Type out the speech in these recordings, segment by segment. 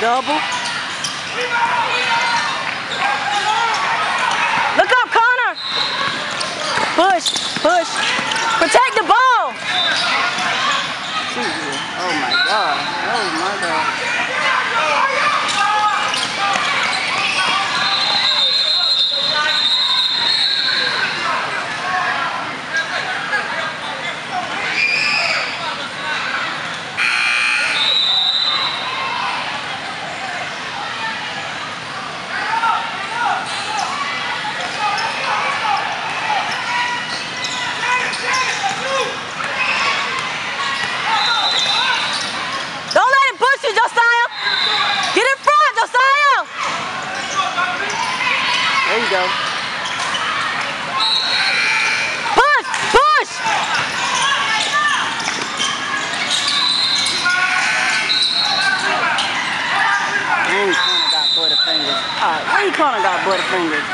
Double. Look up, Connor. Push, push. Protect the ball. Oh my God. Oh my God. Don't let him push you, Josiah. Get in front, Josiah. There you go. Push, push. Dang, Connor got butterfingers. All right, where you Connor got butterfingers?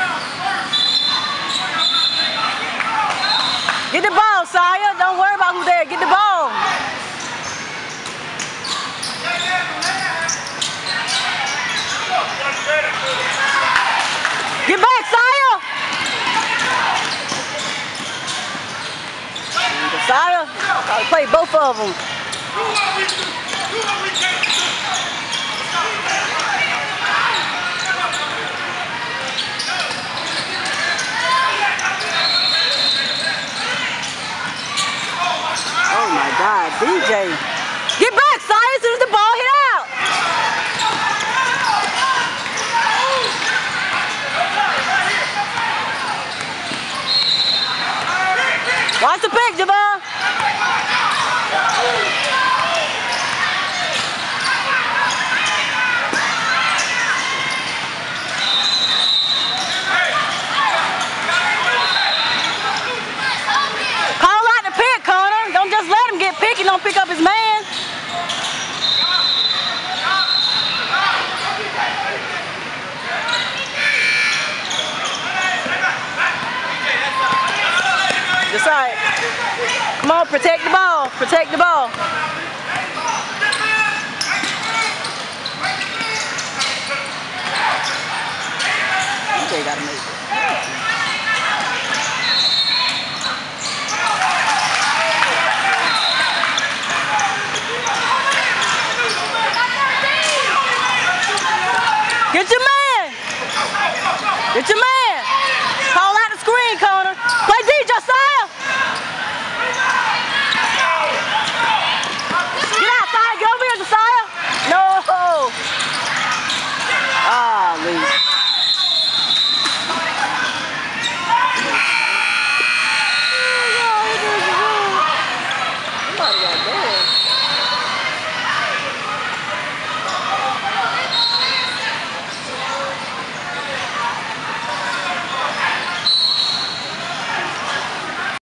Get the ball, Saya. Don't worry about who's there. Get the ball. Saya! Saya, gotta play both of them. Oh my God, DJ. Get back, Saya, as soon as the ball hit out. Watch the pick, Javon. Call out the pick, Connor. Don't just let him get picky. Don't pick up his man. Come on, protect the ball. Protect the ball. DJ got to move. Get your man! Get your man!